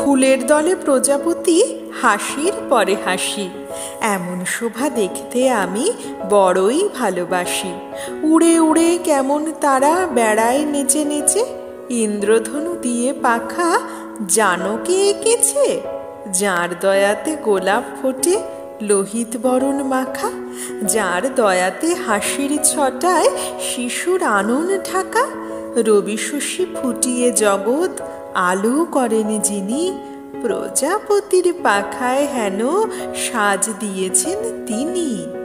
ফুলের দলে প্রজাপতি হাসির পরে হাসি। এমন শোভা দেখতে আমি বড়ই ভালোবাসি। উড়ে উড়ে কেমন তারা বেড়ায় নেচে নেচে, ইন্দ্রধনু দিয়ে পাখা জানো কে এঁকেছে, যার দয়াতে গোলাপ ফোটে লোহিত বরণ মাখা, যার দয়াতে হাসির ছটায় শিশুর আনন ঢাকা, রবি শশী ফুটিয়ে জগৎ আলো করেন যিনি প্রজাপতির পাখায় হেন সাজ দিয়েছেন তিনি।